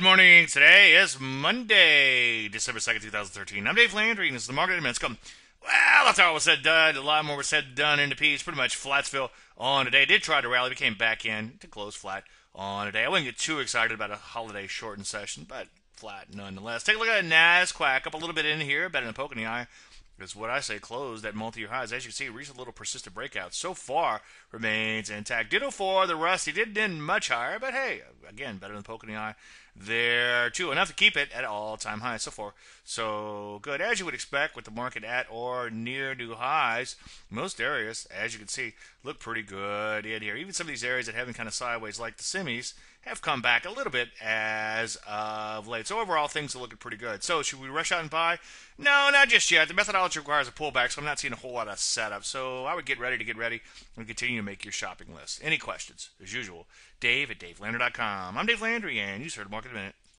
Good morning. Today is Monday, December 2nd, 2013. I'm Dave Landry, and is the Market Minutes. Come. Well, that's all was said done. A lot more was said done in the piece. Pretty much Flatsville on today. Did try to rally, but came back in to close flat on today. I wouldn't get too excited about a holiday shortened session, but flat nonetheless. Take a look at NASDAQ, up a little bit in here, better than in the eye is what I say closed at multi-year highs. As you can see, recent little persistent breakout. So far, remains intact. Ditto for the Rusty. Didn't end much higher, but hey, again, better than poke in the eye there too. Enough to keep it at all-time highs so far. So good, as you would expect with the market at or near new highs. Most areas, as you can see, look pretty good in here. Even some of these areas that have been kind of sideways, like the semis, have come back a little bit as of late. So overall, things are looking pretty good. So should we rush out and buy? No, not just yet. The methodology requires a pullback, so I'm not seeing a whole lot of setup. So I would get ready to get ready and continue to make your shopping list. Any questions? As usual, Dave at DaveLandry.com. I'm Dave Landry, and you heard Market Minute.